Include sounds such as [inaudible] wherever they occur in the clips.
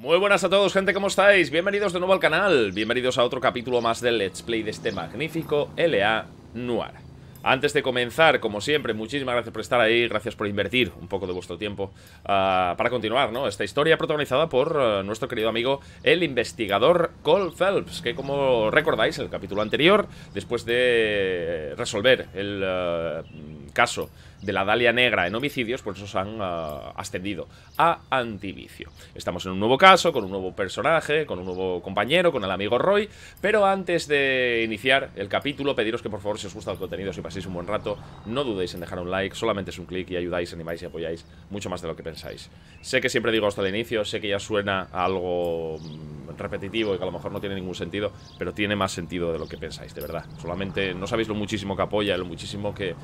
Muy buenas a todos, gente, ¿cómo estáis? Bienvenidos de nuevo al canal, bienvenidos a otro capítulo más del Let's Play de este magnífico LA Noir. Antes de comenzar, como siempre, muchísimas gracias por estar ahí, gracias por invertir un poco de vuestro tiempo ah, para continuar, ¿no? Esta historia protagonizada por ah, nuestro querido amigo, el investigador Cole Phelps, que como recordáis, el capítulo anterior, después de resolver el ah, caso de la Dalia Negra en homicidios, pues nos han uh, ascendido a antivicio. Estamos en un nuevo caso, con un nuevo personaje, con un nuevo compañero, con el amigo Roy, pero antes de iniciar el capítulo, pediros que por favor, si os gusta el contenido, si paséis un buen rato, no dudéis en dejar un like, solamente es un clic y ayudáis, animáis y apoyáis mucho más de lo que pensáis. Sé que siempre digo hasta el inicio, sé que ya suena algo mm, repetitivo y que a lo mejor no tiene ningún sentido, pero tiene más sentido de lo que pensáis, de verdad. Solamente no sabéis lo muchísimo que apoya, lo muchísimo que,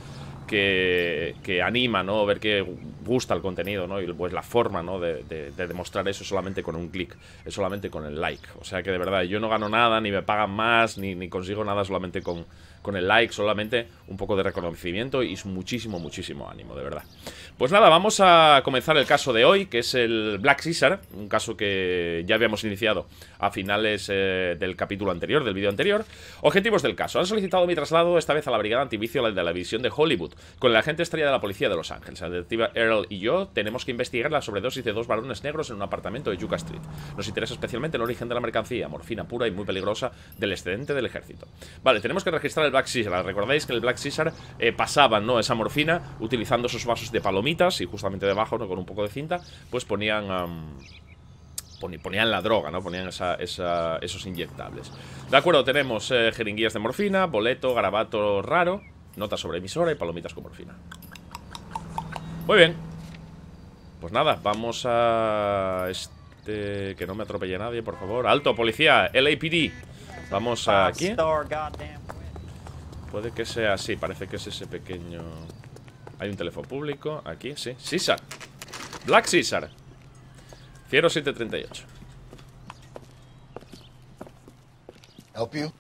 que, anima, ¿no? Ver que gusta el contenido, ¿no? Y pues la forma, ¿no? De, demostrar eso solamente con un clic, es solamente con el like. O sea que de verdad, yo no gano nada, ni me pagan más, ni, ni consigo nada solamente con, con el like, solamente un poco de reconocimiento y muchísimo, muchísimo ánimo, de verdad. Pues nada, vamos a comenzar el caso de hoy, que es el Black Caesar, un caso que ya habíamos iniciado a finales eh, del capítulo anterior, del vídeo anterior. Objetivos del caso. Han solicitado mi traslado esta vez a la brigada antivicio de la división de Hollywood, con el agente estrella de la policía de Los Ángeles. La detective Earl y yo tenemos que investigar la sobredosis de dos varones negros en un apartamento de Yucca Street. Nos interesa especialmente el origen de la mercancía, morfina pura y muy peligrosa del excedente del ejército. Vale, tenemos que registrar el Black Caesar. Recordáis que el Black Caesar eh, pasaban ¿no? esa morfina utilizando esos vasos de palomitas y justamente debajo, ¿no? con un poco de cinta, pues ponían ponían la droga, ¿no? Ponían esos inyectables. De acuerdo, tenemos eh, jeringuillas de morfina, boleto, garabato raro, nota sobre emisora y palomitas con morfina. Muy bien. Pues nada, vamos a... Este... Que no me atropelle nadie, por favor. ¡Alto, policía! LAPD. Vamos aquí. Puede que sea así, parece que es ese pequeño... Hay un teléfono público, aquí, sí. Caesar. Black Caesar. Fiero 738. Help you?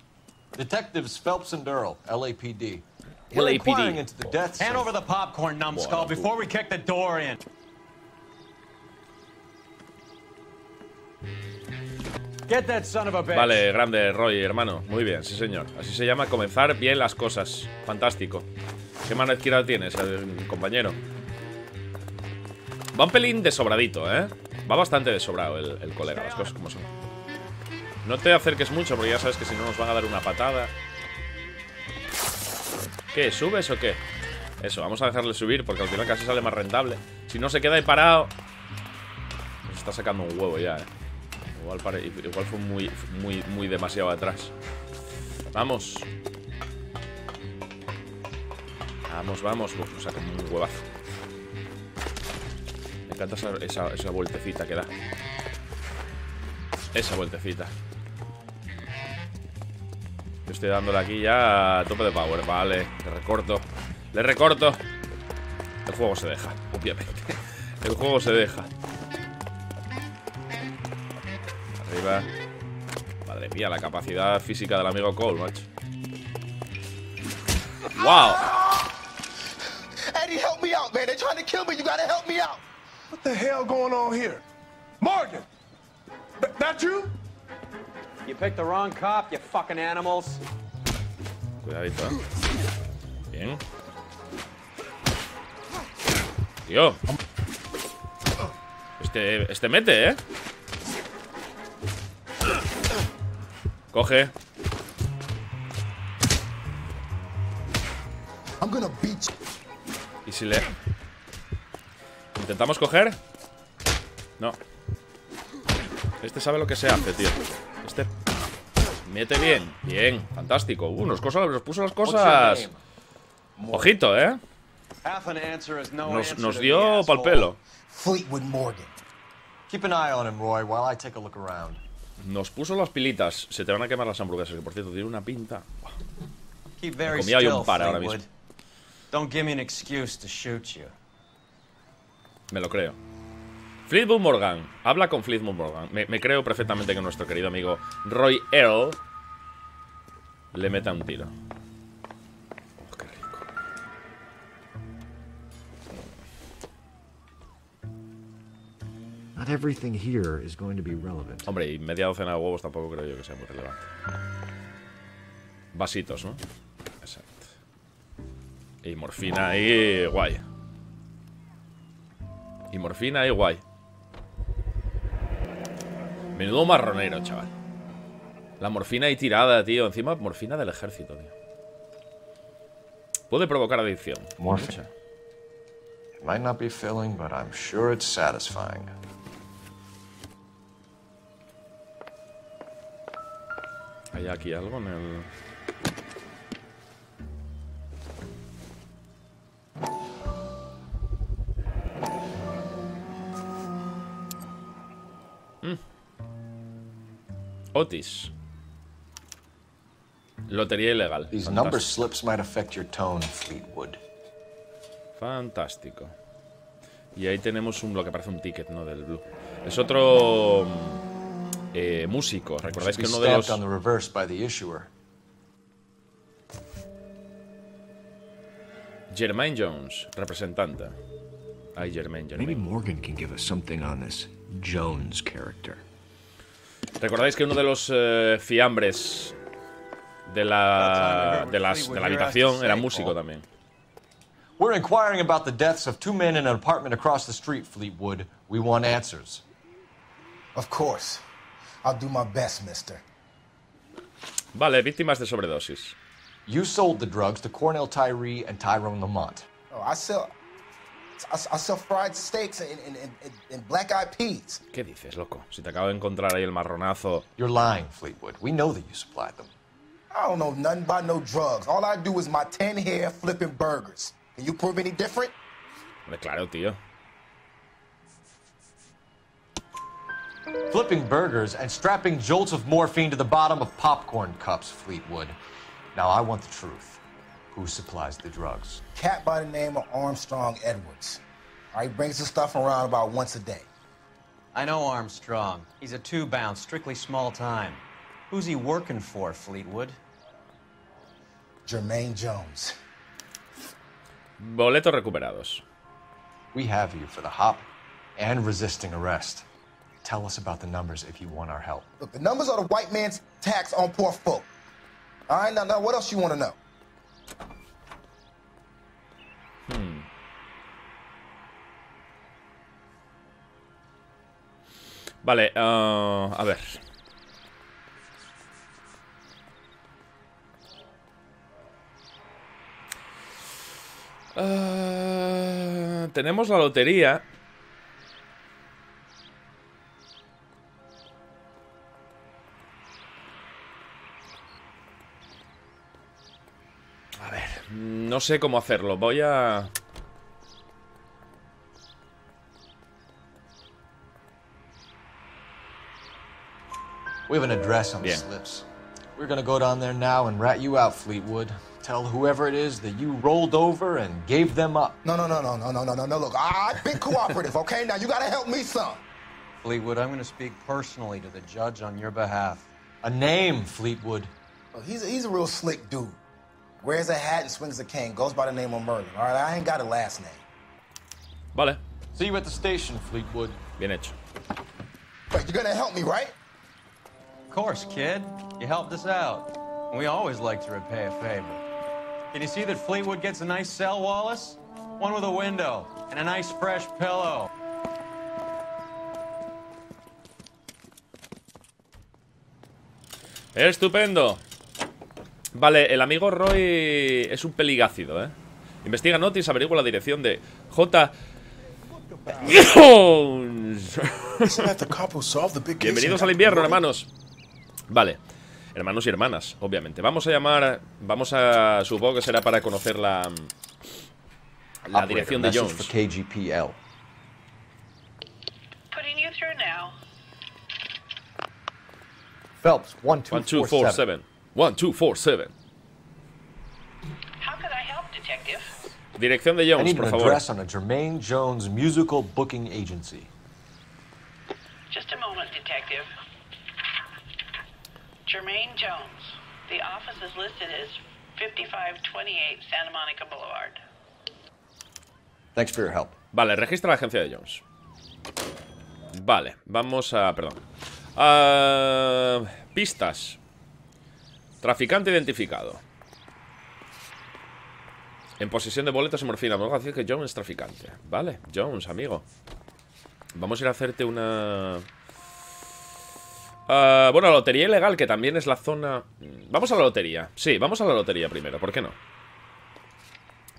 Detectives Phelps and Earl, LAPD. LAPD. Hand over the popcorn, numbskull, before we kick the door in. Get that son of a. Vale, grande, Roy, hermano. Muy bien, sí, señor. Así se llama comenzar bien las cosas. Fantástico. ¿Qué mano izquierda tienes, compañero? Va un pelín de sobradito, ¿eh? Va bastante desobrado el, el colega, las cosas como son. No te acerques mucho porque ya sabes que si no nos van a dar una patada. ¿Qué? ¿Subes o qué? Eso, vamos a dejarle subir porque al final casi sale más rentable. Si no se queda ahí parado... Nos está sacando un huevo ya, ¿eh? Igual, fue muy, muy, muy demasiado atrás. Vamos. Vamos, vamos. Uf, saca un huevazo encanta esa, esa, vueltecita que da. Esa vueltecita. Yo estoy dándole aquí ya a tope de power. Vale, le recorto. Le recorto. El juego se deja, obviamente. [laughs] El juego se deja. Arriba. Madre mía, la capacidad física del amigo Cole, macho. ¡Wow! Eddie, help me out, man. They're trying to kill me. You gotta help me out. What the hell going on here? Morgan! Th that you? You picked the wrong cop, you fucking animals. Cuidadito, ¿eh? Bien. Tío. Este, este mete, ¿eh? Coge. Y si le... ¿Intentamos coger? No. Este sabe lo que se hace, tío. Este Mete bien. Bien, fantástico. Uh, nos, nos puso las cosas. Ojito, ¿eh? Nos, nos dio pal pelo. Fleetwood Morgan. Keep an eye on him, Roy, while I take a look around. Nos puso las pilitas Se te van a quemar las hamburguesas Que por cierto tiene una pinta me an excuse to shoot you me lo creo. Fleetwood Morgan. Habla con Fleetwood Morgan. Me, creo perfectamente que nuestro querido amigo Roy Earl le meta un tiro. Not everything here is going to be relevant. Hombre, y media docena de huevos tampoco creo yo que sea muy relevante. Vasitos, ¿no? Exacto. Y morfina ahí, guay. Y morfina ahí, guay. Menudo marronero, chaval. La morfina ahí tirada, tío. Encima, morfina del ejército, tío. Puede provocar adicción. Morphine. It might not be filling, but I'm sure it's satisfying. ¿Hay aquí algo en el...? Mm. Otis. Lotería ilegal. These number slips might affect your tone, Fleetwood. Fantástico. Y ahí tenemos un, lo que parece un ticket, ¿no? Del Blue. Es otro mm, eh, músico. Recordáis que uno de los... Jermaine Jones, representante. Ay, Jermaine, Maybe Jermaine. Morgan can give us something on this Jones character. Recordáis que uno de los eh, fiambres de la, de, las, de la habitación era músico también. We're inquiring about the deaths of two men in an apartment across the street, Fleetwood. We want answers. Of course. I'll do my best, mister. Vale, víctimas de sobredosis. You sold the drugs to Cornell Tyree and Tyrone Lamont. Oh, I sell... I, I sell fried steaks and, and, and, and black-eyed peas. ¿Qué dices, loco? Si te acabo de encontrar ahí el marronazo. You're lying, Fleetwood. We know that you supplied them. I don't know nothing about no drugs. All I do is my 10 hair flipping burgers. Can you prove any different? Hombre, claro, tío. Flipping burgers and strapping jolts of morphine to the bottom of popcorn cups, Fleetwood. Now I want the truth. Who supplies the drugs? Cat by the name of Armstrong Edwards. All right, brings the stuff around about once a day. I know Armstrong. He's a two-bound, strictly small time. Who's he working for, Fleetwood? Jermaine Jones. Boletos recuperados. We have you for the hop and resisting arrest. Tell us about the numbers if you want our help. Look, the numbers are the white man's tax on poor folk. All right, now, now what else you want to know? Hmm. Vale, ah, a ver. Ah, tenemos la lotería. Mm, no sé cómo hacerlo. Voy a... We have an address on the Bien. slips. We're gonna go down there now and rat you out, Fleetwood. Tell whoever it is that you rolled over and gave them up. No, no, no, no, no, no, no, no, no. Look, I- I've been cooperative, okay? Now you got to help me some. Fleetwood, I'm going to speak personally to the judge on your behalf. A name, Fleetwood. Look, he's, a, he's a real slick dude. Wears a hat and swings a cane. Goes by the name of Merlin. All right, I ain't got a last name. Vale, See you at the station, Fleetwood. bien hecho. But you're gonna help me, right? Of course, kid. You helped us out. We always like to repay a favor. Can you see that Fleetwood gets a nice cell, Wallace? One with a window and a nice fresh pillow. Estupendo. Vale, el amigo Roy es un peligácido, ¿eh? Investiga Notice, averigua la dirección de J. [laughs] Jones. Bienvenidos al invierno, hermanos. Vale. Hermanos y hermanas, obviamente. Vamos a llamar. Vamos a. Supongo que será para conocer la. La dirección de Jones. Phelps, one two One, two, four four, seven. seven. One, two, four, seven. How could I help, Detective? Dirección de I Jones, need por an favor. address on a Jermaine Jones musical booking agency. Just a moment, Detective. Jermaine Jones. The office is listed as 5528 Santa Monica Boulevard. Thanks for your help. Vale, registra la agencia de Jones. Vale, vamos a... Perdón. Ah, pistas. Traficante identificado. En posesión de boletos y morfina. Vamos a decir que Jones es traficante. Vale, Jones, amigo. Vamos a ir a hacerte una... Ah, bueno, la lotería ilegal, que también es la zona... Vamos a la lotería. Sí, vamos a la lotería primero, ¿por qué no?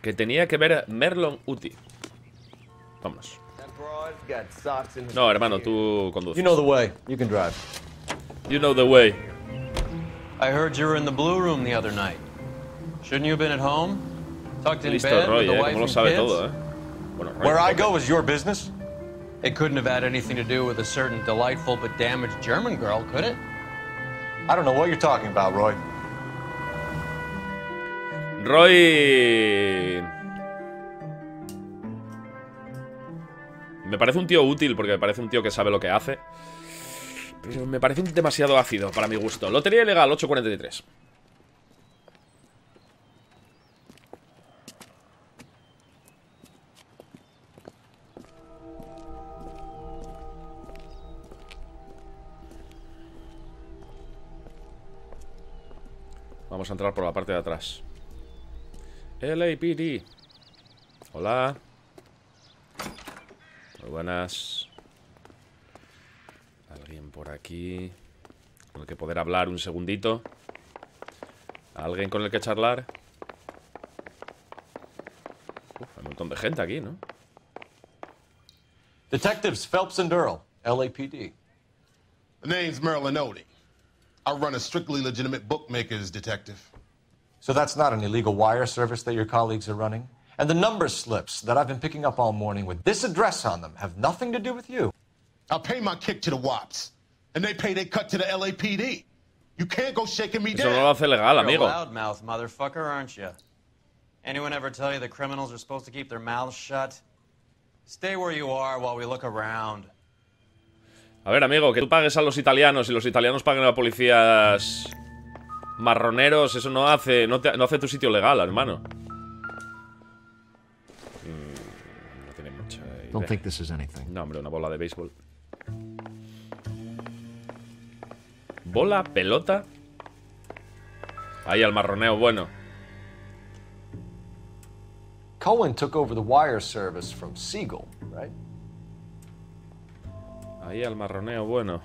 Que tenía que ver Merlon Uti. Vamos. No, hermano, tú conduces. You know the way. You can drive. You know the way. I heard you were in the blue room the other night. Shouldn't you have been at home? Tucked in Listo, bed Roy, with the eh. wife and kids? todo, eh. Bueno, Roy, Where I go is your business. It couldn't have had anything to do with a certain delightful but damaged German girl, could it? I don't know what you're talking about, Roy. Roy. Me parece un tío útil porque me parece un tío que sabe lo que hace. Me parece demasiado ácido para mi gusto. Lotería ilegal, 843. Vamos a entrar por la parte de atrás. LAPD. Hola. Muy buenas. Alguien por aquí. Con el que poder hablar un segundito. Alguien con el que charlar. Uf, hay un montón de gente aquí, ¿no? Detectives Phelps and Earl, LAPD. The name's Merlin Odie. I run a strictly legitimate bookmakers detective. So that's not an illegal wire service that your colleagues are running? And the number slips that I've been picking up all morning with this address on them have nothing to do with you. I'll pay my kick to the WAPs, and they pay their cut to the LAPD. You can't go shaking me Eso no lo hace legal, You're amigo. a loudmouth motherfucker, aren't you? Anyone ever tell you the criminals are supposed to keep their mouths shut? Stay where you are while we look around. A ver, amigo, que tú pagues a los italianos y los italianos paguen a policías marroneros, eso no hace, no, te- no hace tu sitio legal, hermano. Mm, no tiene mucha Don't idea. think this is anything. No, hombre, una bola de béisbol. Bola, pelota. Ahí al marroneo, bueno. Cohen took over the wire service from Siegel, right? Ahí al marroneo, bueno.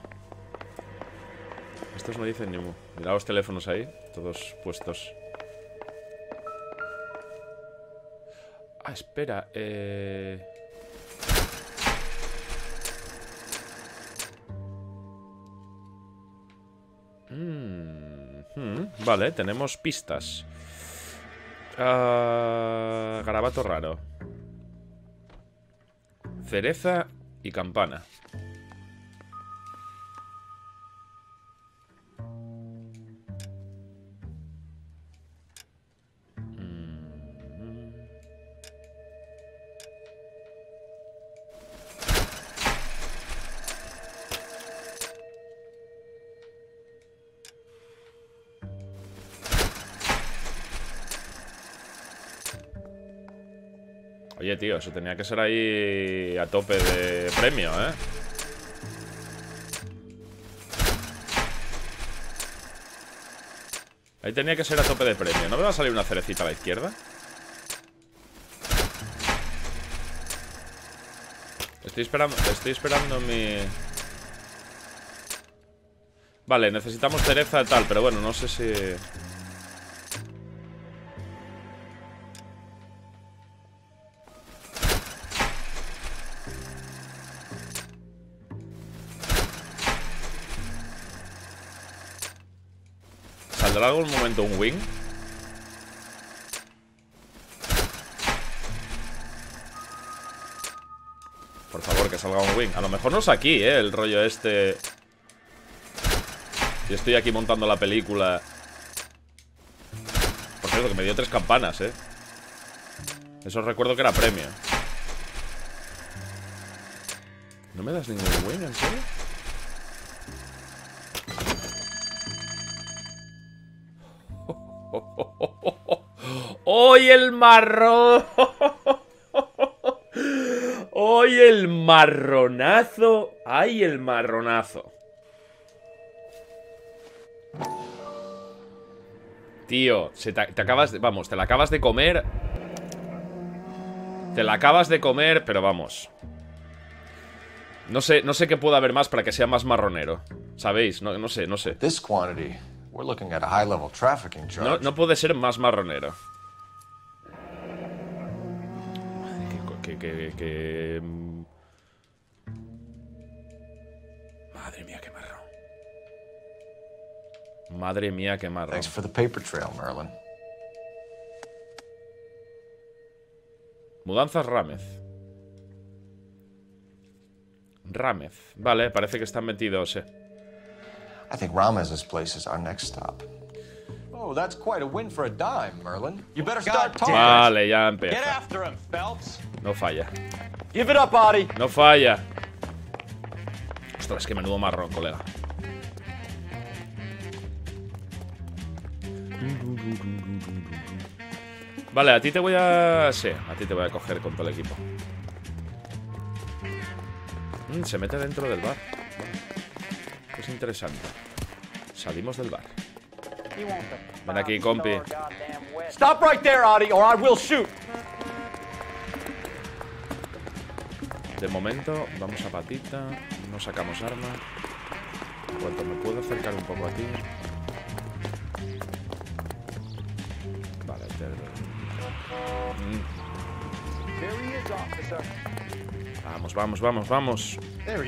Estos no dicen ni mu. Mira los teléfonos ahí, todos puestos. Ah, espera, eh... vale, tenemos pistas. Ah, garabato raro. Cereza y campana. Eso tenía que ser ahí a tope de premio, ¿eh? Ahí tenía que ser a tope de premio. ¿No me va a salir una cerecita a la izquierda? Estoy esperando, estoy esperando mi... Vale, necesitamos cereza tal, pero bueno, no sé si... ¿Saldrá algún momento un wing? Por favor, que salga un wing. A lo mejor no es aquí, ¿eh? El rollo este... Y estoy aquí montando la película. Por cierto, que me dio tres campanas, ¿eh? Eso recuerdo que era premio. ¿No me das ningún wing, en serio? ¡Hoy el marrón! ¡Ay, el marronazo! ¡Ay, el marronazo! Tío, se te, te acabas de... Vamos, te la acabas de comer Te la acabas de comer, pero vamos No sé, no sé qué puede haber más para que sea más marronero ¿Sabéis? No, no sé, no sé This quantity, we're looking at a high-level trafficking charge. no, no puede ser más marronero Que, mm. Madre mía, qué marrón. Madre mía, qué marrón. Thanks for the paper trail, Merlin. Mudanzas Rámez. Rámez. Vale, parece que están metidos, eh. I think Ramez's place is our next stop. Oh, that's quite a win for a dime, Merlin. You better start talking. Vale, ya Get empieza. after him, Phelps. No falla. Give it up, Audie. No falla. Ostras, que menudo marrón, colega. Vale, a ti te voy a... Sí, a ti te voy a coger con todo el equipo. Mm, se mete dentro del bar. Es interesante. Salimos del bar. Ven aquí, compi. Stop right there, Audie, or I will shoot. De momento, vamos a patita. No sacamos arma. En cuanto me puedo acercar un poco a ti. Vale, te... Mm. Vamos, vamos, vamos, vamos.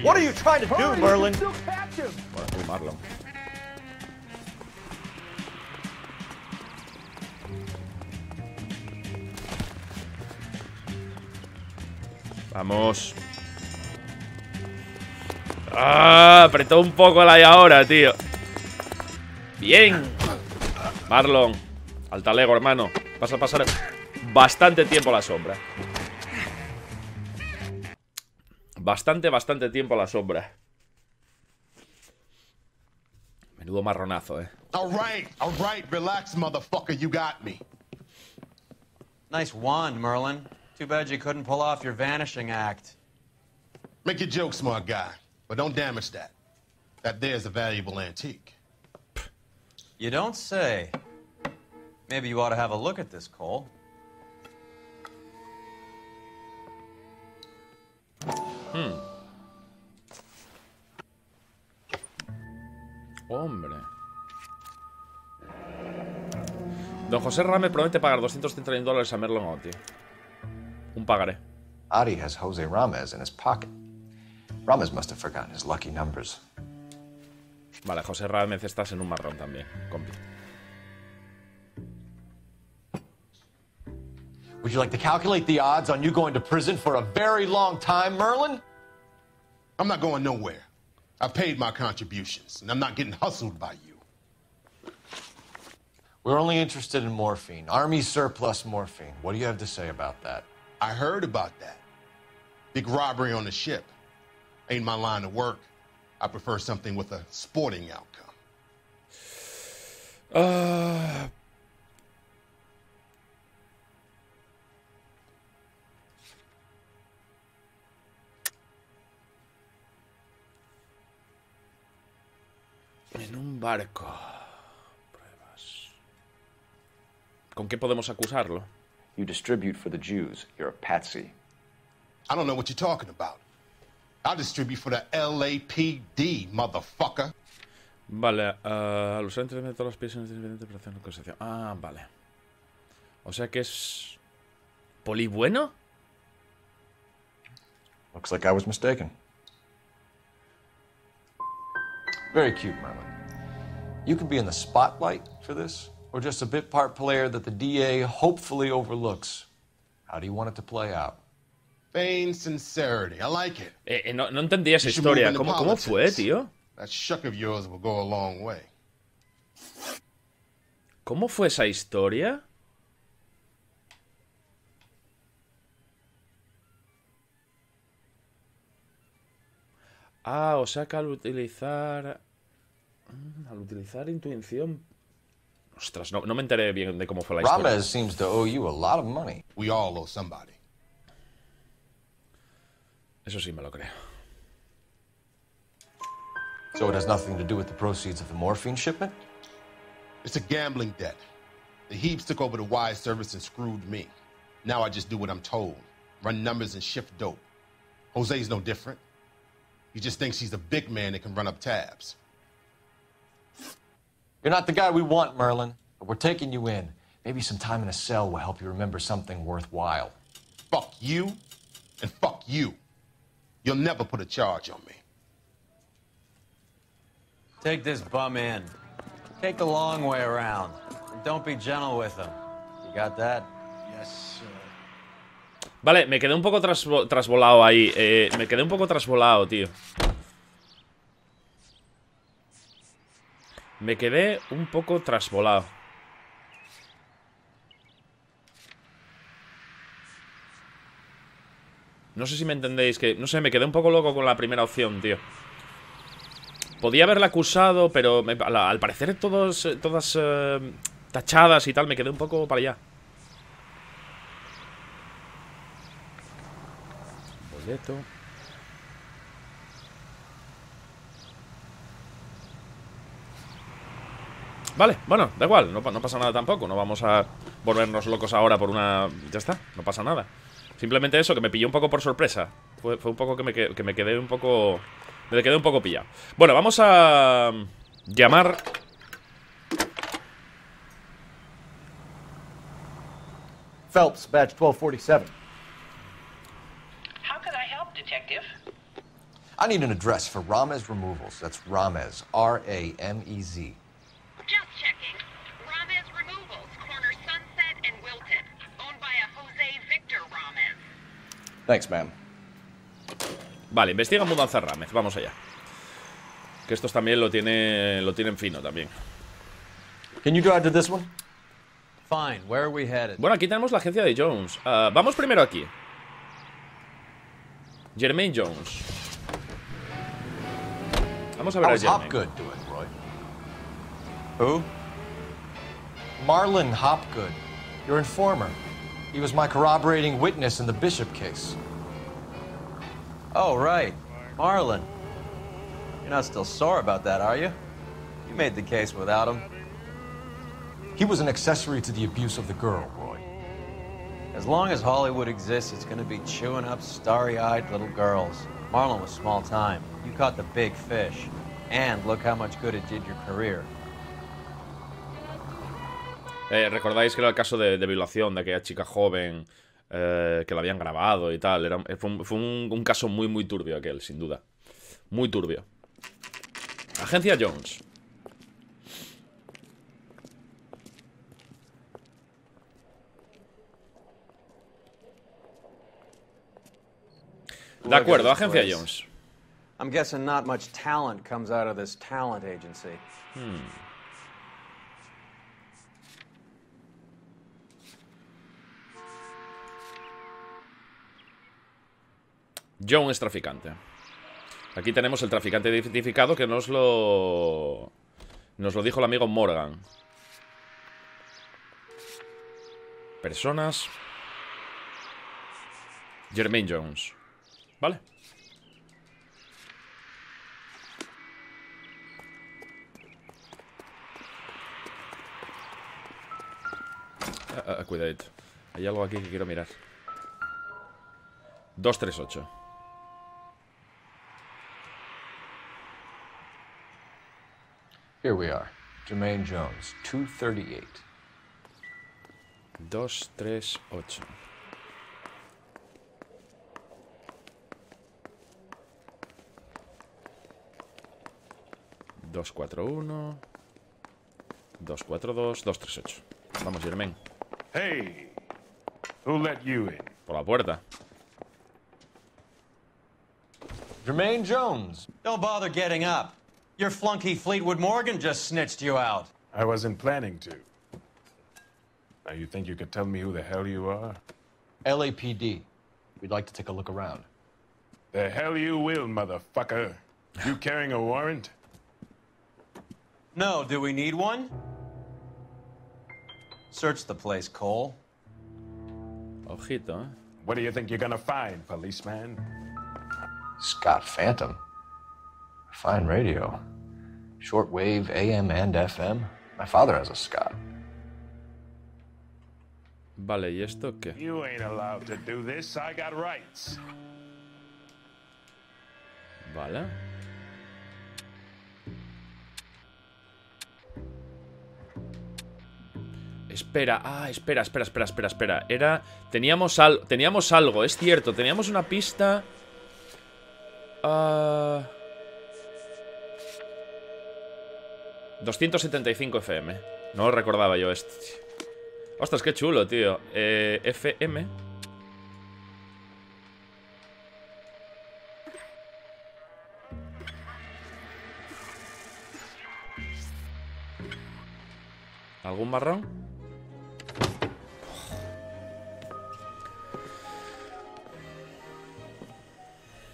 What are you trying to do, Merlin? Bueno, Vamos. Ah, apretó un poco la y ahora, tío. Bien. Marlon. Al talego, hermano. Vas a pasar bastante tiempo a la sombra. Bastante, bastante tiempo a la sombra. Menudo marronazo, eh. All right, all right, relax, motherfucker. You got me. Nice wand, Merlin. Too bad you couldn't pull off your vanishing act. Make your joke, smart guy, but don't damage that. That there's a valuable antique. You don't say. Maybe you ought to have a look at this, Cole. Hmm. Hombre. Don José Rame promete pagar 231 dólares a Merlon Otti. Un pagaré. Adi has Jose Ramez in his pocket. Ramez must have forgotten his lucky numbers. Vale, José Ramez estás en un marrón también, compi. Would you like to calculate the odds on you going to prison for a very long time, Merlin? I'm not going nowhere. I've paid my contributions, and I'm not getting hustled by you. We're only interested in morphine. Army surplus morphine. What do you have to say about that? I heard about that. Big robbery on the ship. Ain't my line of work. I prefer something with a sporting outcome. Ah, En un barco. Pruebas. ¿Con qué podemos acusarlo? You distribute for the Jews. You're a patsy. I don't know what you're talking about. I'll distribute for the LAPD, motherfucker. Vale, ah, al usar entre todas las piezas de interpretación y acusación. Ah, vale. O sea que es. ¿Poli bueno? Looks like I was mistaken. Very cute, Merlin. You could be in the spotlight for this, or just a bit part player that the DA hopefully overlooks. How do you want it to play out? Feigned sincerity. I like it. Eh, eh, no, no entendía esa historia. ¿Cómo, ¿Cómo fue, tío? That shuck of yours will go a long way. ¿Cómo fue esa historia? Ah, o sea que al utilizar. Mm, Al utilizar intuición. Ostras, no, no me enteré bien de cómo fue la historia. Ramez seems to owe you a lot of money. We all owe somebody. Eso sí me lo creo. So it has nothing to do with the proceeds of the morphine shipment? It's a gambling debt. The Heaps took over the wire service and screwed me. Now I just do what I'm told. Run numbers and shift dope. Jose's no different. He just thinks he's a big man that can run up tabs. You're not the guy we want, Merlin, but we're taking you in. Maybe some time in a cell will help you remember something worthwhile. Fuck you and fuck you. You'll never put a charge on me. Take this bum in. Take the long way around. And don't be gentle with him. You got that? Yes, sir. Vale, me quedé un poco trasvolado ahí. eh, me quedé un poco trasvolado, tío. Me quedé un poco trasvolado. No sé si me entendéis que... No sé, me quedé un poco loco con la primera opción, tío. Podía haberla acusado, pero al parecer todos, eh, todas eh, tachadas y tal, me quedé un poco para allá. Boleto. Vale, bueno, da igual, no, pa- no pasa nada tampoco. No vamos a volvernos locos ahora por una... Ya está, no pasa nada. Simplemente eso, que me pilló un poco por sorpresa. Fue, fue un poco que me, que, que me quedé un poco... Me quedé un poco pillado. Bueno, vamos a llamar... Phelps, badge 1247. How can I help, Detective? I need an address for Ramez Removals. That's Ramez, R A M E Z. Just checking. Ramez Removals, corner Sunset and Wilton. Owned by a Jose Victor Ramez. Thanks, ma'am. Vale, investiga mudanza Ramez, vamos allá. Que estos también lo tiene lo tienen fino también. Can you drive to this one? Fine. Where are we headed? Bueno, aquí tenemos la agencia de Jones. Ah, vamos primero aquí. Jermaine Jones. Vamos a ver a How's Jermaine. Hopgood doing, Roy? Who? Marlon Hopgood, your informer. He was my corroborating witness in the Bishop case. Oh, right. Marlon. You're not still sore about that, are you? You made the case without him. He was an accessory to the abuse of the girl, Roy. As long as Hollywood exists, it's gonna be chewing up starry-eyed little girls. Marlon was small time. You caught the big fish. And look how much good it did your career. Eh, Recordáis que era el caso de, de violación de aquella chica joven eh, que la habían grabado y tal. Era, fue un, fue un- un caso muy, muy turbio aquel, sin duda. Muy turbio. Agencia Jones. De acuerdo, Agencia Jones. I'm guessing not much talent comes out of this talent agency. John es traficante. Aquí tenemos el traficante identificado que nos lo. Nos lo dijo el amigo Morgan. Personas. Jermaine Jones. Vale. Ah, ah, cuidadito. Hay algo aquí que quiero mirar. 238. Here we are. Jermaine Jones, 238. 238. Dos, cuatro, uno. Dos, cuatro, dos, dos, tres, ocho. Vamos, Germain. Hey, who let you in? Por la puerta. Jermaine Jones. Don't bother getting up. Your flunky Fleetwood Morgan just snitched you out. I wasn't planning to. Now you think you could tell me who the hell you are? LAPD. We'd like to take a look around. The hell you will, motherfucker. You carrying a warrant? No, do we need one? Search the place, Cole. Ojito, ¿eh? What do you think you're gonna find, policeman? Scott Phantom. Fine radio. Shortwave, AM and FM. My father has a Scott. Vale, ¿y esto qué? You ain't allowed to do this. I got rights. Vale. Espera, ah, espera, espera, espera, espera, espera. Era. Teníamos, al... teníamos algo, es cierto. Teníamos una pista. Ah... 275 FM. No lo recordaba yo esto. Ostras, qué chulo, tío. Eh, FM. ¿Algún marrón?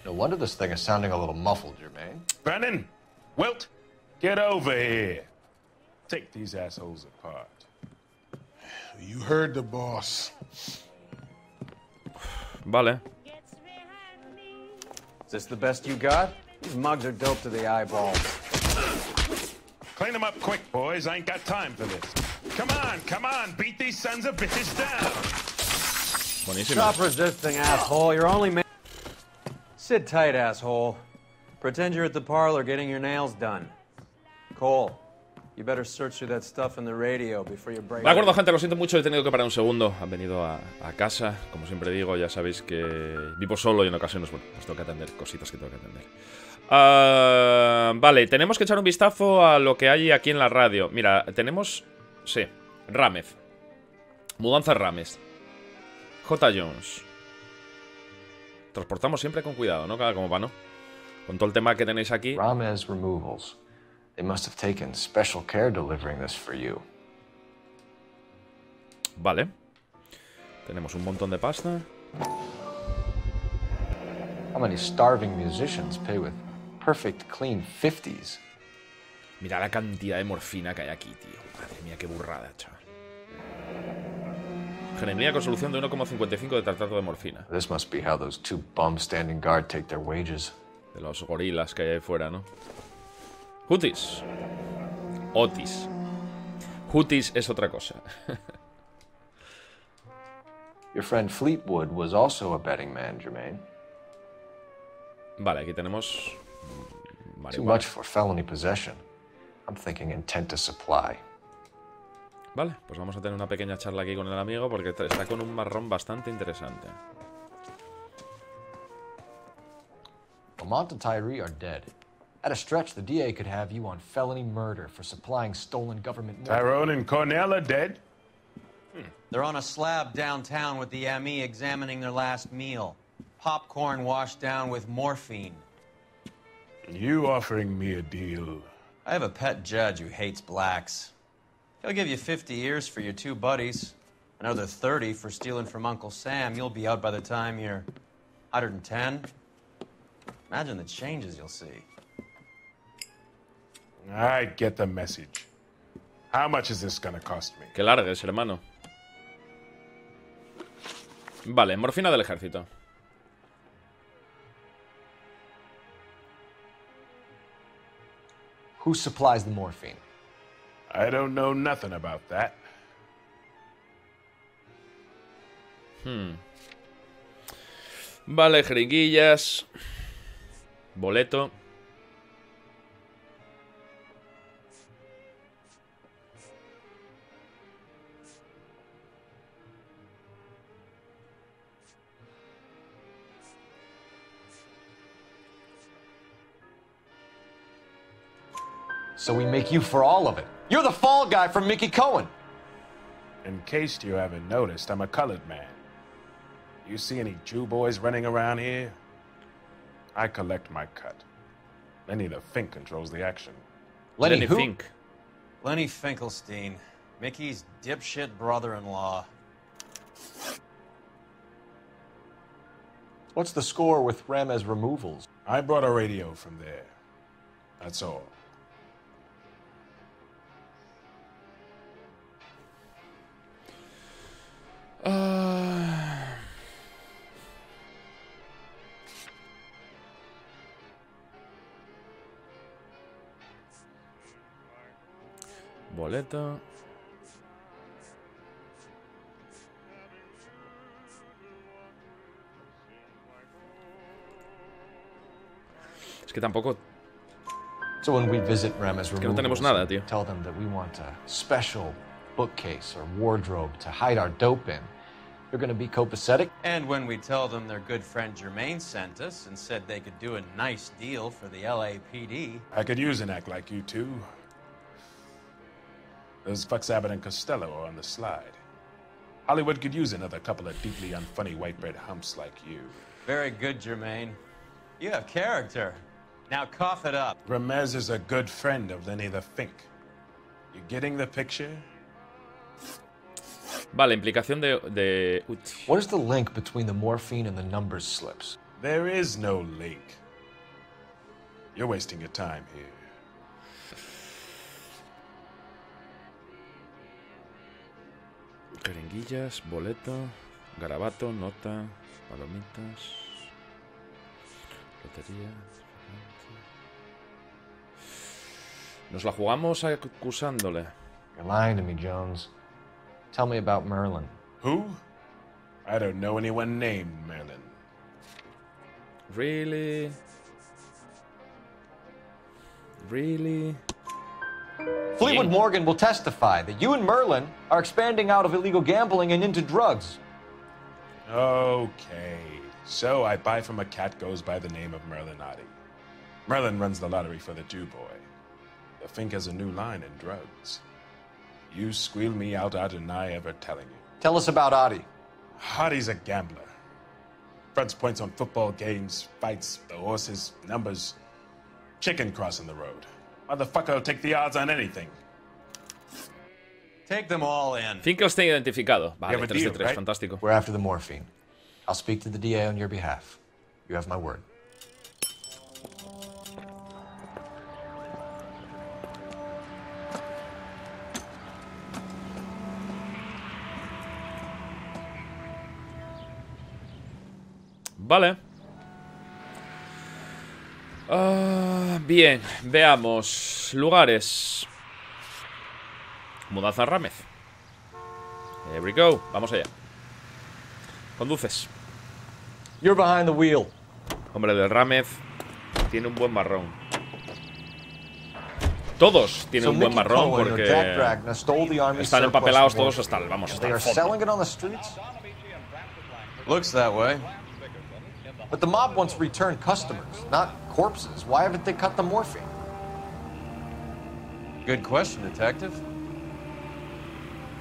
No wonder this thing is sounding a little muffled, Jermaine. Brennan, Wilt, get over here. Take these assholes apart. You heard the boss. Vale. Is this the best you got? These mugs are dope to the eyeballs. Clean them up quick, boys. I ain't got time for this. Come on, come on. Beat these sons of bitches down. Buenísima. Stop resisting, asshole. You're only ma- Sit tight, asshole. Pretend you're at the parlor getting your nails done. Cole, you better search through that stuff in the radio before you break. De acuerdo, gente, lo siento mucho, he tenido que parar un segundo. Han venido a, a casa, como siempre digo, ya sabéis que vivo solo y en ocasiones, bueno, pues tengo que atender cositas que tengo que atender. Ah, vale, tenemos que echar un vistazo a lo que hay aquí en la radio. Mira, tenemos, sí, Rámez. Mudanza Rames. J. Jones. Transportamos siempre con cuidado, ¿no? Como va, ¿no? Con todo el tema que tenéis aquí. Ramez Removals. They must have taken special care delivering this for you. Vale. Tenemos un montón de pasta. How many starving musicians pay with perfect, clean 50s? Mira la cantidad de morfina que hay aquí, tío. Madre mía, qué burrada, chaval. Genemía con solución de 1,55 de tartato de morfina. This must be how those two bums standing guard take their wages. De los gorilas que hay ahí fuera, ¿no? Hutis. Otis. Hutis es otra cosa. [laughs] Your friend Fleetwood was also a betting man, Jermaine. Vale, aquí tenemos... Too marihuana. much for felony possession. I'm thinking intent to supply. Vale, pues vamos a tener una pequeña charla aquí con el amigo porque está con un marrón bastante interesante. Lamont and Tyree are dead. At a stretch, the DA could have you on felony murder for supplying stolen government money. Tyrone and Cornell are dead? Hmm. They're on a slab downtown with the ME examining their last meal. Popcorn washed down with morphine. You offering me a deal. I have a pet judge who hates blacks. He'll give you 50 years for your two buddies, another 30 for stealing from Uncle Sam. You'll be out by the time you're 110. Imagine the changes you'll see. I get the message. How much is this gonna cost me? Que largues, hermano. Vale, morfina del ejército. Who supplies the morphine? I don't know nothing about that. Hmm. Vale, jeringuillas. Boleto. So we make you for all of it. You're the fall guy from Mickey Cohen. In case you haven't noticed, I'm a colored man. You see any Jew boys running around here? I collect my cut. Lenny the Fink controls the action. Lenny, Lenny who? Fink. Lenny Finkelstein, Mickey's dipshit brother-in-law. What's the score with Ramez removals? I brought a radio from there. That's all. Ah. Boleta. Es que tampoco es que no tenemos nada, tío. Tell them that we want a special bookcase or wardrobe to hide our dope in. They're going to be copacetic. And when we tell them their good friend Jermaine sent us and said they could do a nice deal for the LAPD, I could use an act like you two. Those fucks Abbott and Costello are on the slide. Hollywood could use another couple of deeply unfunny white bread humps like you. very good, Jermaine. You have character. Now cough it up. Ramez is a good friend of Lenny the Fink. You getting the picture? Vale, implicación de... de... Uch. What is the link between the morphine and the numbers slips? There is no link. You're wasting your time here. Jeringuillas, boleto, garabato, nota, palomitas, lotería. Nos la jugamos acusándole. You're lying to me, Jones. Tell me about Merlin. Who? I don't know anyone named Merlin. Really? Really? Fleetwood Morgan will testify that you and Merlin are expanding out of illegal gambling and into drugs. Okay. So I buy from a cat goes by the name of Merlin Otti. Merlin runs the lottery for the Jew boy. The Fink has a new line in drugs. You squeal me out, I deny ever telling you. Tell us about Adi. Hardy's a gambler. Fronts points on football games, fights, the horses, numbers. Chicken crossing the road. Motherfucker will take the odds on anything. Take them all in. Finkelstein identificado. Vale, have a 3 de deal, 3, right? fantástico. We're after the morphine. I'll speak to the DA on your behalf. You have my word. Vale. Ah, bien, veamos. Lugares. Mudanza Rámez. Here we go. Vamos allá. Conduces. You're behind the wheel. Hombre, del Rámez tiene un buen marrón. Todos tienen So un buen marrón Cohen porque están empapelados todos hasta el, vamos, hasta They el are fondo. selling it on the streets? Looks that way. But the mob wants returned customers, not corpses. Why haven't they cut the morphine? Good question, Detective.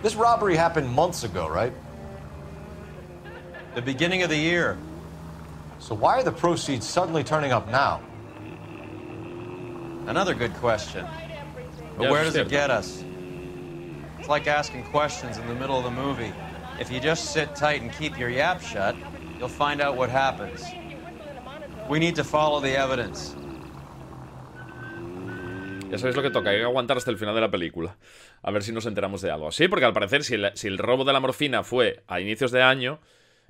This robbery happened months ago, right? The beginning of the year. So why are the proceeds suddenly turning up now? Another good question. But Yeah, where does it get us? It's like asking questions in the middle of the movie. If you just sit tight and keep your yap shut, you'll find out what happens. We need to follow the evidence. Ya sabéis lo que toca, hay que aguantar hasta el final de la película. A ver si nos enteramos de algo. Sí, porque al parecer, si el, si el robo de la morfina fue a inicios de año,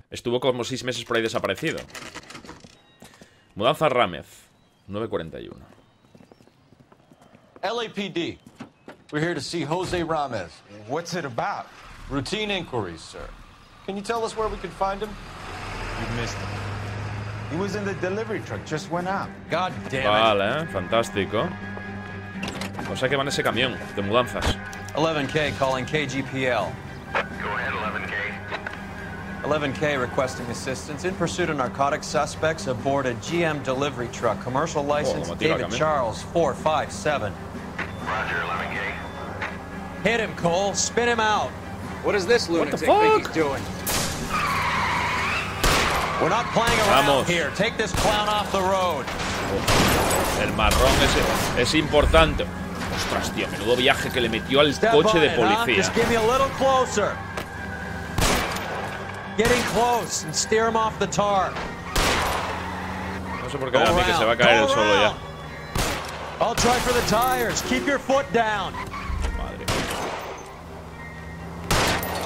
estuvo como seis meses por ahí desaparecido. Mudanza Rámez, 941. LAPD. We're here to see Jose Ramez. What's it about? Routine inquiries, sir. Can you tell us where we can find him? You missed him. He was in the delivery truck, just went out. God damn it. Vale, eh? fantástico. O sea que van ese camión de mudanzas. 11K calling KGPL. Go ahead, 11K. 11K requesting assistance in pursuit of narcotic suspects aboard a GM delivery truck. Commercial license como tira David. Charles 457. Roger, 11K. Hit him, Cole. Spin him out. What is this lunatic think he's doing? Vamos. here. Take this clown off the road. El marrón es, es importante. Ostras, tío, menudo viaje que le metió al coche de policía. Just give me a little closer. Getting close and steer him off the tar. No sé por qué a mí que se va a caer el solo ya. I'll try for the tires. Keep your foot down.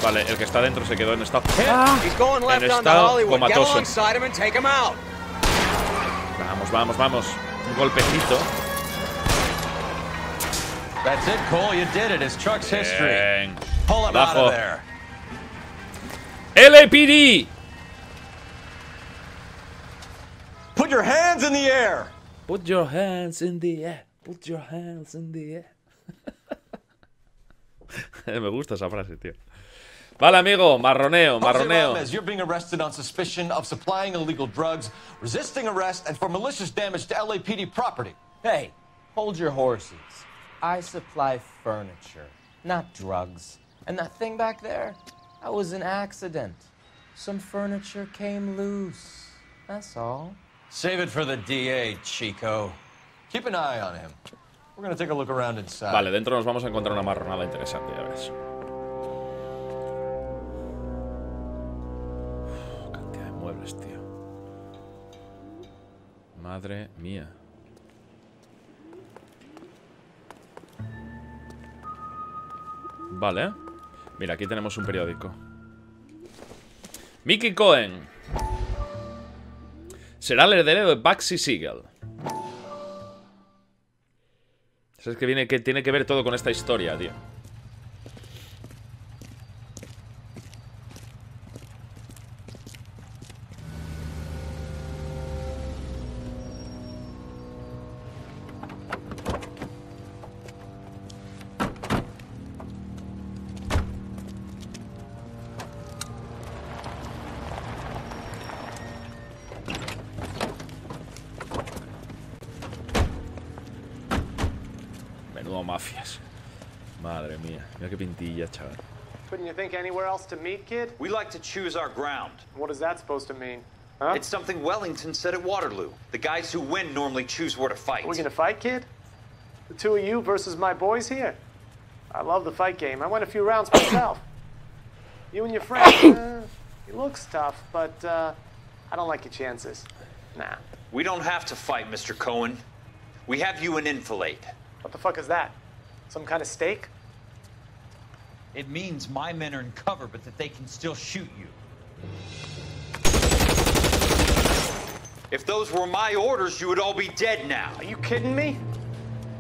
Vale, el que está dentro se quedó en estado. He's going En estado comatoso. alongside him and take him out. Vamos, vamos, vamos. Un golpecito. That's it, Cole. You did it. It's truck's history. Bien. Pull him out of there. LAPD. Put your hands in the air. Put your hands in the air. Put your hands in the air. [laughs] Me gusta esa frase, tío. Vale, amigo, marroneo, Jose marroneo. Ramirez, you're being arrested on suspicion of supplying illegal drugs, resisting arrest, and for malicious damage to LAPD property. Hey, hold your horses. I supply furniture, not drugs. And that thing back there, that was an accident. Some furniture came loose. That's all. Save it for the DA, Chico. Keep an eye on him. We're gonna take a look around inside. Vale, dentro nos vamos a encontrar una marronada interesante, ya ves. Madre mía. Vale. Mira, aquí tenemos un periódico. Mickey Cohen. Será el heredero de Baxi Siegel. Es que, viene, que tiene que ver todo con esta historia, tío. Else to meet, kid? We like to choose our ground. What is that supposed to mean? It's something Wellington said at Waterloo. The guys who win normally choose where to fight. Are we gonna fight, kid? The two of you versus my boys here. I love the fight game. I went a few rounds [coughs] myself. You and your friend, [coughs] uh, he looks tough, but uh, I don't like your chances. Nah. We don't have to fight, Mr. Cohen. We have you in enfilade. What the fuck is that? Some kind of steak? It means my men are in cover, but that they can still shoot you. If those were my orders, you would all be dead now. Are you kidding me?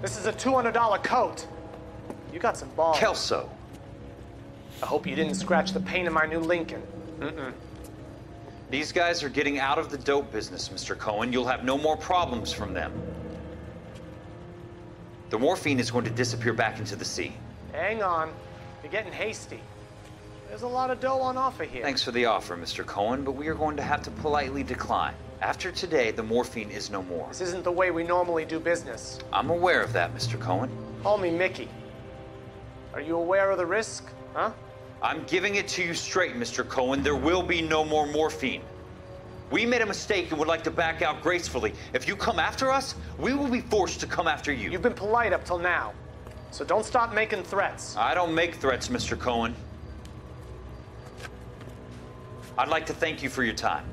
This is a $200 coat. You got some balls. Kelso. I hope you didn't scratch the paint of my new Lincoln. Mm-mm. These guys are getting out of the dope business, Mr. Cohen. You'll have no more problems from them. The morphine is going to disappear back into the sea. Hang on. You're getting hasty. There's a lot of dough on offer here. Thanks for the offer, Mr. Cohen, but we are going to have to politely decline. After today, the morphine is no more. This isn't the way we normally do business. I'm aware of that, Mr. Cohen. Call me Mickey. Are you aware of the risk? Huh? I'm giving it to you straight, Mr. Cohen. There will be no more morphine. We made a mistake and would like to back out gracefully. If you come after us, we will be forced to come after you. You've been polite up till now. So don't stop making threats. I don't make threats, Mr. Cohen. I'd like to thank you for your time.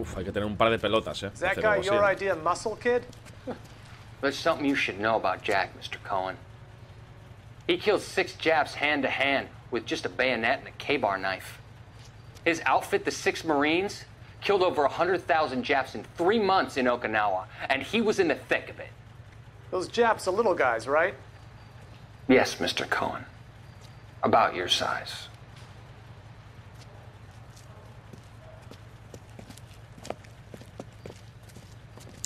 Uf, hay que tener un par de pelotas, eh. Is that guy your sí. idea, muscle kid? [laughs] There's something you should know about Jack, Mr. Cohen. He killed six Japs hand to hand with just a bayonet and a K-bar knife. His outfit, the Six Marines, killed over 100,000 Japs in three months in Okinawa, and he was in the thick of it. Those Japs are little guys, right? Yes, Mr. Cohen. About your size.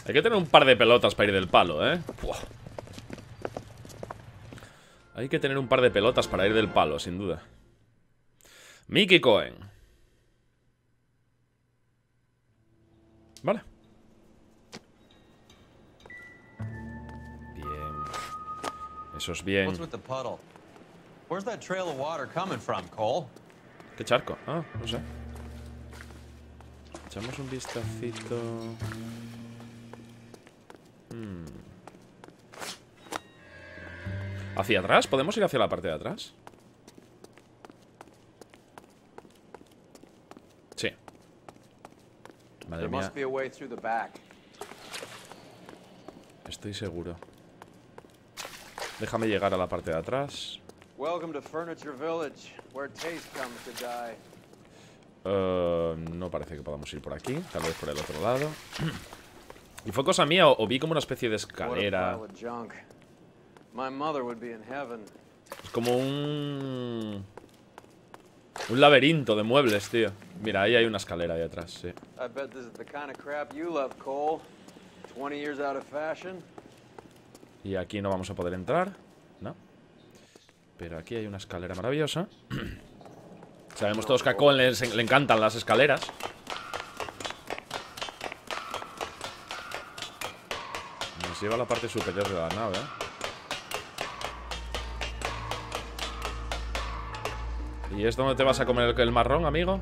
Hay que tener un par de pelotas para ir del palo, ¿eh? Buah. Hay que tener un par de pelotas para ir del palo, sin duda. Mickey Cohen. Vale. Coming from, Cole? ¿Qué charco? Ah, no sé. Echamos un vistacito. Hmm. ¿Hacia atrás? ¿Podemos ir hacia la parte de atrás? Sí. Madre mía, estoy seguro. Déjame llegar a la parte de atrás. Eh, no parece que podamos ir por aquí, tal vez por el otro lado. [clears throat] ¿Y fue cosa mía o, o vi como una especie de escalera? Es como un... Un laberinto de muebles, tío. Mira, ahí hay una escalera ahí atrás, sí. Y aquí no vamos a poder entrar, ¿no? Pero aquí hay una escalera maravillosa. [clears throat] Sabemos todos que a Cole le, encantan las escaleras. Nos lleva a la parte superior de la nave. ¿Y es donde te vas a comer el marrón, amigo?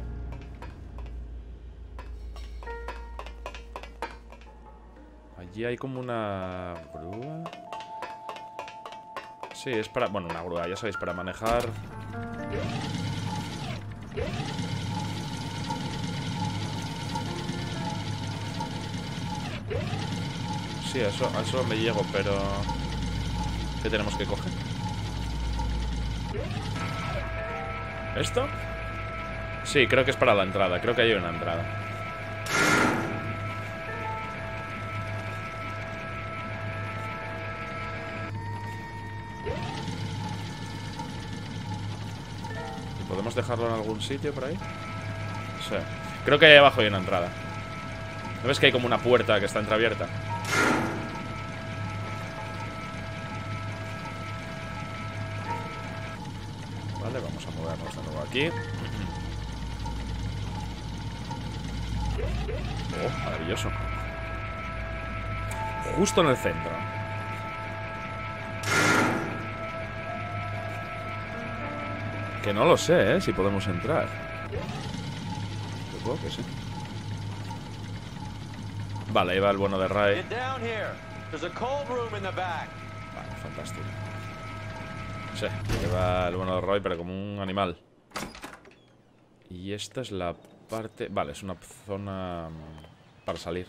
Allí hay como una grúa. Sí, es para... Bueno, una grúa, ya sabéis, para manejar... Sí, a eso, a eso me llego, pero... ¿Qué tenemos que coger? ¿Esto? Sí, creo que es para la entrada. Creo que hay una entrada. Dejarlo en algún sitio por ahí? Sí. Creo que ahí abajo hay una entrada. ¿No ves que hay como una puerta que está entreabierta? Vale, vamos a movernos de nuevo aquí. [clears throat] Oh, maravilloso. Justo en el centro. Que no lo sé, ¿eh? Si podemos entrar. Supongo que sí. Vale, ahí va el bueno de Ray. Vale, fantástico. Sí, lleva el bueno de Roy, pero como un animal. Y esta es la parte... Vale, es una zona mm, para salir.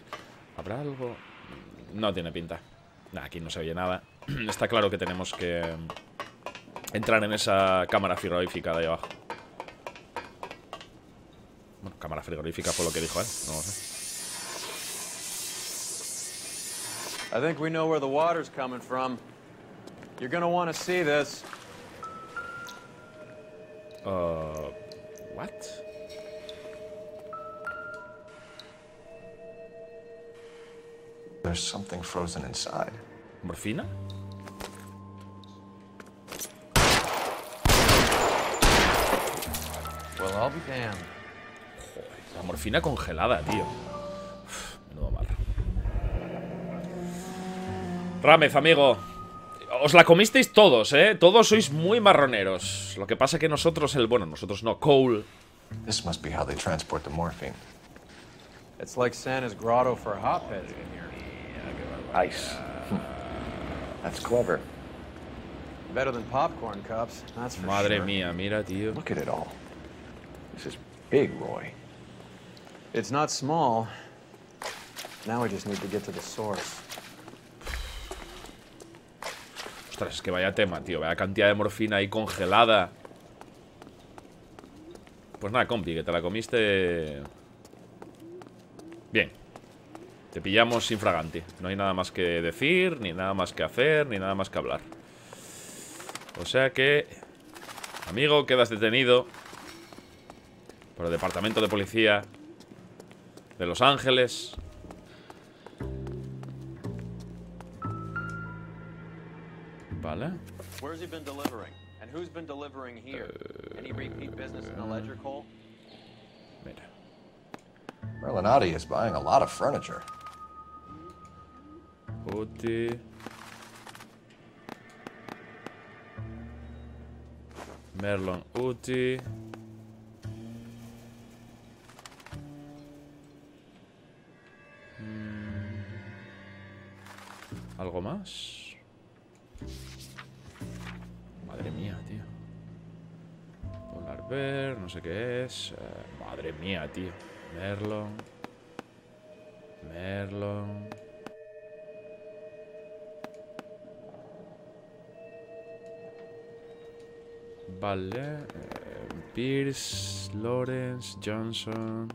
¿Habrá algo? No tiene pinta. Nah, aquí no se oye nada. [clears throat] Está claro que tenemos que entrar en esa cámara frigorífica de ahí abajo. Bueno, cámara frigorífica fue lo que dijo él. No lo sé. I think we know where the water's coming from. You're gonna want to see this. Uh, what? There's something frozen inside. ¿Morfina? I'll be damned. La morfina congelada, tío. Uf, menudo mal. Ramez, amigo. Os la comisteis todos, ¿eh? Todos sois muy marroneros. Lo que pasa que nosotros, el... Bueno, nosotros no, Cole... This must be how they transport the morphine. It's like Santa's grotto for hotbeds in here. Ice. That's clever. Better than popcorn cups, that's for Madre sure. mía, mira, tío. Look at it all. This is big, Roy. It's not small. Now we just need to get to the source. Ostras, es que vaya tema, tío. Vaya cantidad de morfina ahí congelada. Pues nada, compi, que te la comiste... Bien. Te pillamos infraganti. No hay nada más que decir, ni nada más que hacer, ni nada más que hablar. O sea que... Amigo, quedas detenido por el Departamento de Policía de Los Ángeles. Vale. Where's he been delivering? And who's been delivering here? Any repeat business in the ledger, Cole? Mira. Merlinotti is buying a lot of furniture. Uti. Merlon Uti. ¿Algo más? Madre mía, tío. Polar Bear, no sé qué es. Eh, madre mía, tío. Merlon. Merlon. Vale. eh, Pierce, Lawrence, Johnson.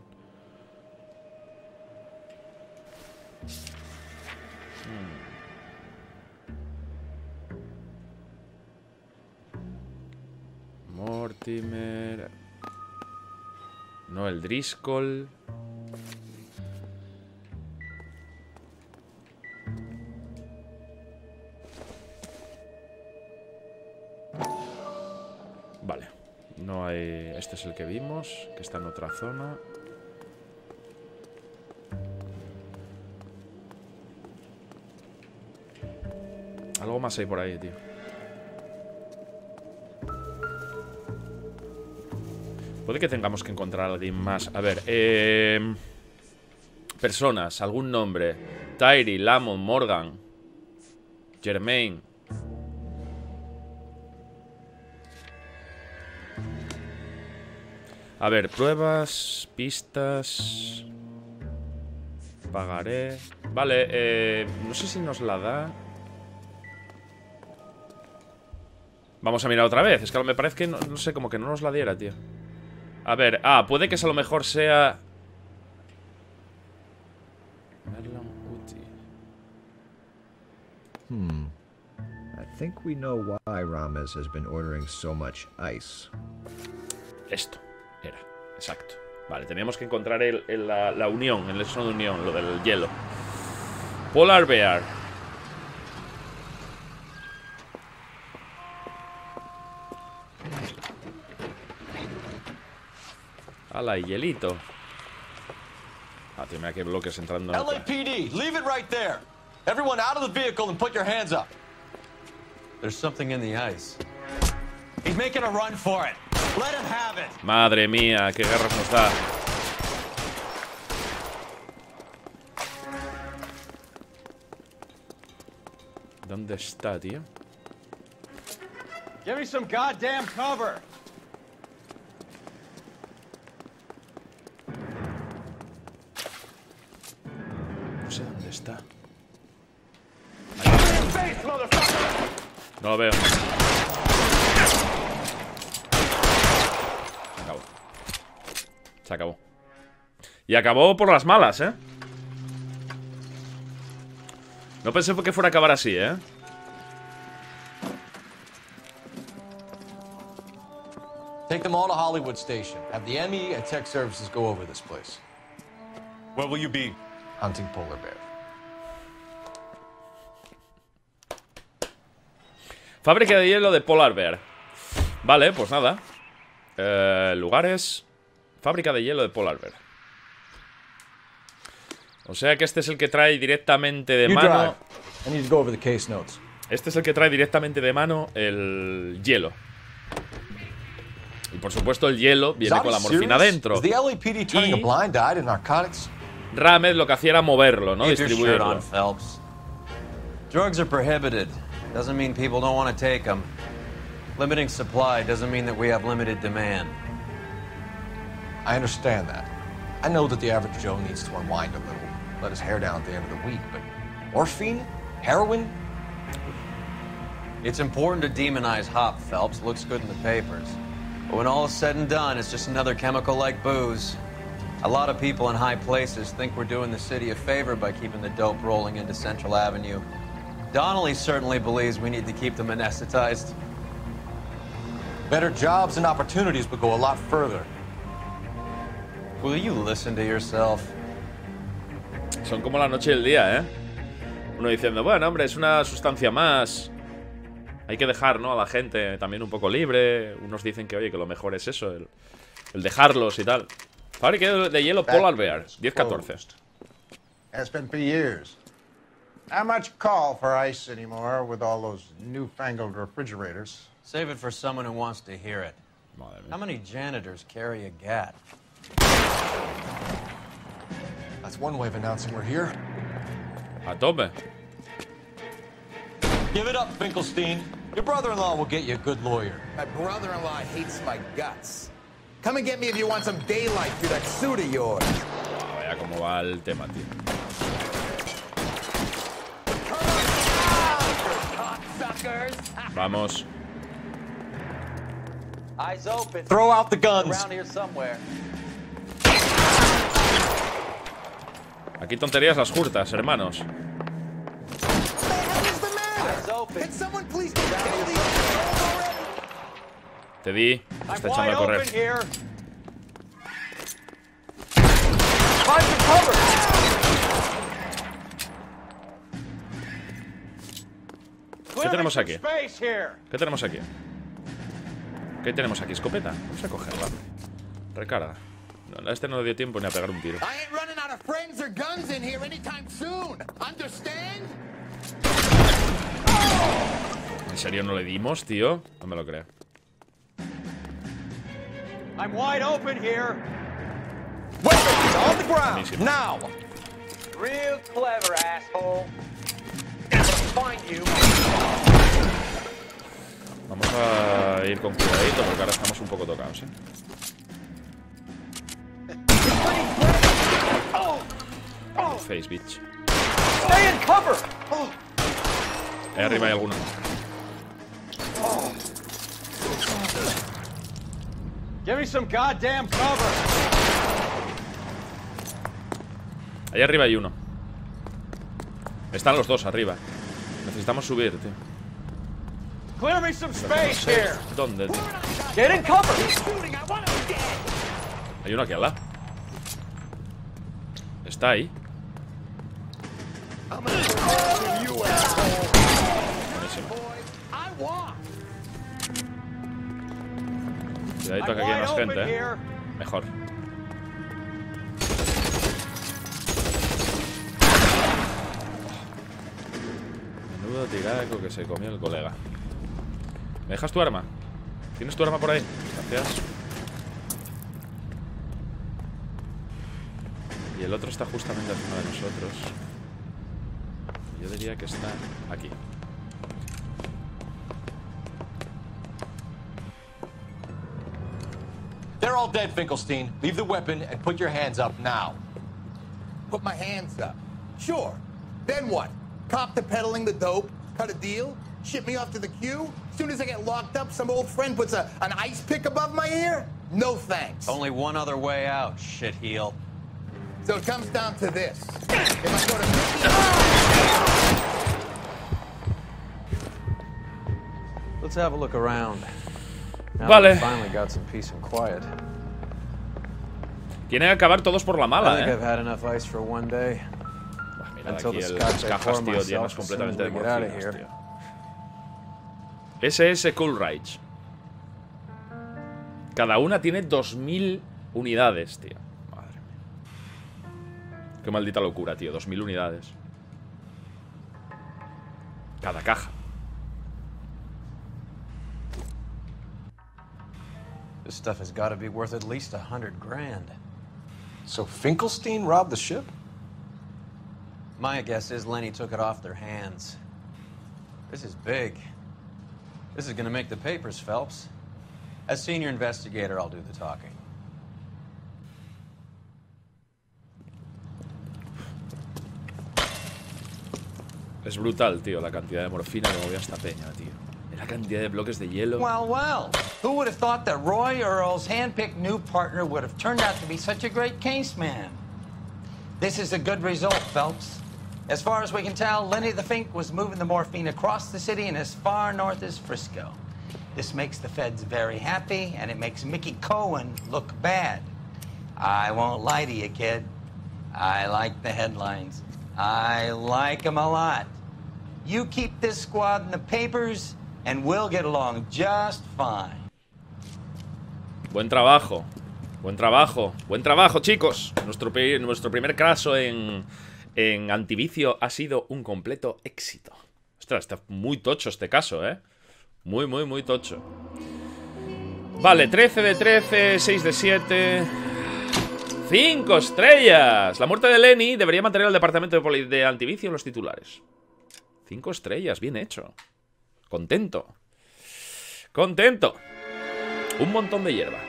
Hmm. Mortimer. No, el Driscoll. Vale. No hay... Este es el que vimos, que está en otra zona. Algo más hay por ahí, tío. Puede que tengamos que encontrar a alguien más. A ver, eh... Personas, algún nombre. Tyree, Lamont, Morgan. Germain. A ver, pruebas, pistas. Pagaré. Vale, eh, no sé si nos la da. Vamos a mirar otra vez. Es que me parece que no, no sé, como que no nos la diera, tío. A ver, ah, puede que a lo mejor sea. Hmm. I think we know why Rames has been ordering so much ice. Esto era, exacto. Vale, teníamos que encontrar el, el- la, la unión, el eso de unión, lo del hielo. Polar Bear. Ala, hielito. Ah, tío, mira qué bloques entrando. en otra. LAPD, leave it right there. Everyone out of the vehicle and put your hands up. There's something in the ice. He's making a run for it. Let him have it. Madre mía, qué guerras nos da. ¿Dónde está, tío? Give me some goddamn cover. No lo veo. Se acabó. Se acabó. Y acabó por las malas, ¿eh? No pensé que fuera a acabar así, ¿eh? Take them all to Hollywood Station. Have the ME and Tech Services go over this place. Where will you be? Hunting polar bear. Fábrica de hielo de Polar Bear. Vale, pues nada. Eh, lugares. Fábrica de hielo de Polar Bear. O sea que este es el que trae directamente de mano. drive. I need to go over the case notes. Este es el que trae directamente de mano el hielo. Y por supuesto el hielo viene con la morfina dentro. Is the LAPD turning a Y- blind eye to narcotics? Ramed lo que hacía era moverlo, ¿no? Distribuirlo. Drugs are prohibited. Doesn't mean people don't want to take them. Limiting supply doesn't mean that we have limited demand. I understand that. I know that the average Joe needs to unwind a little, let his hair down at the end of the week, but morphine? Heroin? It's important to demonize hop, Phelps. Looks good in the papers. But when all is said and done, it's just another chemical like booze. A lot of people in high places think we're doing the city a favor by keeping the dope rolling into Central Avenue. Donnelly certainly believes we need to keep them anesthetized. Better jobs and opportunities would go a lot further. Will you listen to yourself? Son como la noche y el día, ¿eh? Uno diciendo, bueno, hombre, es una sustancia más. Hay que dejar, ¿no? A la gente también un poco libre. Unos dicen que, oye, que lo mejor es eso, el, el dejarlos y tal. Fábrica de de hielo Polar Bear, 10-14. Has been for years. Not much call for ice anymore with all those newfangled refrigerators. Save it for someone who wants to hear it. How many janitors carry a gat? That's one way of announcing we're here. A tope. Give it up, Finkelstein. Your brother-in-law will get you a good lawyer. My brother-in-law hates my guts. Come and get me if you want some daylight through that suit of yours. Ah, vaya cómo va el tema, tío. Vamos. Eyes open. Throw out the guns. Around here somewhere. Aquí tonterías las justas, hermanos. Te di. Me está echando a correr. ¿Qué tenemos aquí? ¿Qué tenemos aquí? ¿Qué tenemos aquí? ¿Escopeta? Vamos a cogerla. Recarga. No, a este no le dio tiempo ni a pegar un tiro. ¿En serio no le dimos, tío? No me lo creo. I'm wide open here. Weapons on the ground. Now. Real clever, asshole. Vamos a ir con cuidadito porque ahora estamos un poco tocados, ¿eh? Face, bitch. Stay in cover. Ahí arriba hay alguno. Give me some goddamn cover. Ahí arriba hay uno. Están los dos arriba. Necesitamos subir, tío. Clear me some space here. ¿Dónde, tío? Hay uno aquí al lado. Está ahí. Buenísimo. Cuidadito que aquí hay más gente, ¿eh? Mejor. Menudo tiraco que se comió el colega. ¿Me dejas tu arma? ¿Tienes tu arma por ahí? Gracias. Y el otro está justamente encima de nosotros. Yo diría que está aquí. They're all dead, Finkelstein. Leave the weapon and put your hands up now. Put my hands up. Sure. Then what? Cop to peddling the dope? Cut a deal? Ship me off to the queue? As soon as I get locked up, some old friend puts a, an ice pick above my ear? No thanks. Only one other way out, shitheel. So it comes down to this. If I go to Let's have a look around. Now Vale. we finally got some peace and quiet. Quieren acabar todos por la I think ¿eh? I've had enough ice for one day. Aquí el- las cajas, tío, llenas completamente de morfinas, tío. SS Coolridge. Cada una tiene 2000 unidades, tío. Madre mía. Qué maldita locura, tío. 2000 unidades. Cada caja. This stuff has got to be worth at least a hundred grand. So Finkelstein robbed the ship? My guess is Lenny took it off their hands. This is big. This is going to make the papers, Phelps. As senior investigator, I'll do the talking. Es brutal, tío, la cantidad de morfina que movía esta peña, tío. La cantidad de bloques de hielo. Well, well. Who would have thought that Roy Earl's handpicked new partner would have turned out to be such a great case man? This is a good result, Phelps. As far as we can tell, Lenny the Fink was moving the morphine across the city and as far north as Frisco. This makes the feds very happy, and it makes Mickey Cohen look bad. I won't lie to you, kid. I like the headlines. I like them a lot. You keep this squad in the papers, and we'll get along just fine. Buen trabajo. Buen trabajo. Buen trabajo, chicos. Nuestro, nuestro primer caso en, en antivicio ha sido un completo éxito. Ostras, está muy tocho este caso, ¿eh? Muy, muy, muy tocho. Vale, 13 de 13, 6 de 7. 5 estrellas. La muerte de Lenny debería mantener al departamento de, de antivicio en los titulares. 5 estrellas, bien hecho. Contento. Contento. Un montón de hierba.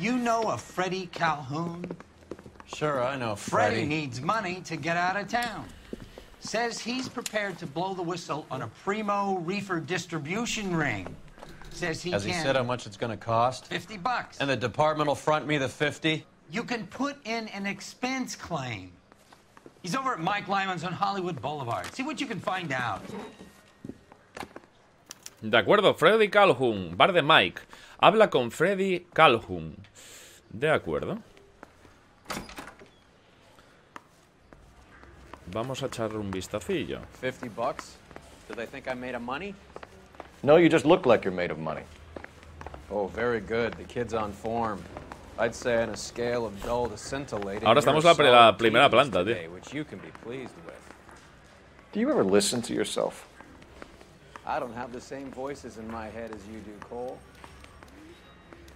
You know a Freddie Calhoun? Sure, I know Freddie Freddie. needs money to get out of town. Says he's prepared to blow the whistle on a primo reefer distribution ring. Says he Has can. he said how much it's going to cost? 50 bucks. And the department will front me the 50? You can put in an expense claim. He's over at Mike Lyman's on Hollywood Boulevard. See what you can find out. De acuerdo, Freddy Calhoun, bar de Mike. Habla con Freddy Calhoun. De acuerdo. Vamos a echarle un vistacillo. 50 bucks? Do they think I'm made of money? No, you just look like you're made of money. Oh, very good. The kid's on form. I'd say on a scale of dull to scintillating. Ahora estamos la, la primera planta, tío. Which you can be pleased with. Do you ever listen to yourself? I don't have the same voices in my head as you do, Cole.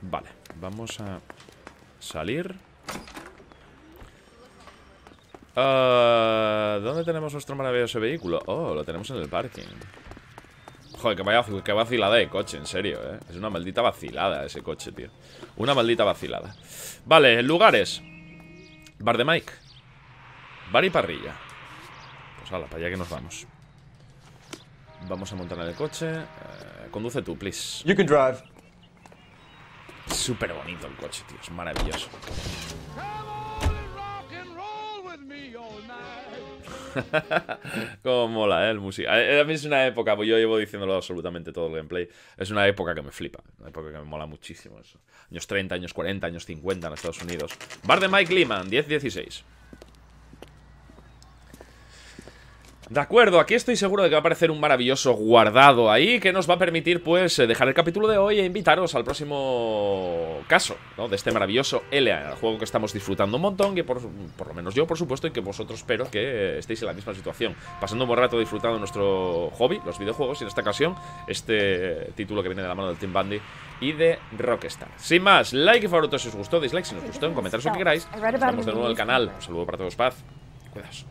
Vale, vamos a salir. Ah, ¿Dónde tenemos nuestro maravilloso vehículo? Oh, lo tenemos en el parking. Joder, que, vaya, vacilada de coche, en serio, ¿eh? Es una maldita vacilada ese coche, tío. Una maldita vacilada. Vale, lugares. Bar de Mike. Bar y parrilla. Pues hala, para allá que nos vamos. Vamos a montar en el coche. Eh, conduce tú, please. You can drive. Súper bonito el coche, tío. Es maravilloso. [laughs] Como mola, ¿eh? El música. A a mí es una época, pues yo llevo diciéndolo absolutamente todo el gameplay. Es una época que me flipa. Una época que me mola muchísimo eso. Años 30, años 40, años 50 en Estados Unidos. Bar de Mike Lehman, 10-16. De acuerdo, aquí estoy seguro de que va a aparecer un maravilloso guardado ahí que nos va a permitir, pues, eh, dejar el capítulo de hoy e invitaros al próximo caso, ¿no? De este maravilloso LA, el juego que estamos disfrutando un montón, que por, por lo menos yo, por supuesto, y que vosotros espero que estéis en la misma situación, pasando un buen rato disfrutando de nuestro hobby, los videojuegos, y en esta ocasión, este título que viene de la mano del Team Bundy y de Rockstar. Sin más, like y favoritos si os gustó, dislike si nos gustó, en comentarios lo que queráis. Nos vemos de nuevo en el canal. Un saludo para todos, paz. Cuidaos.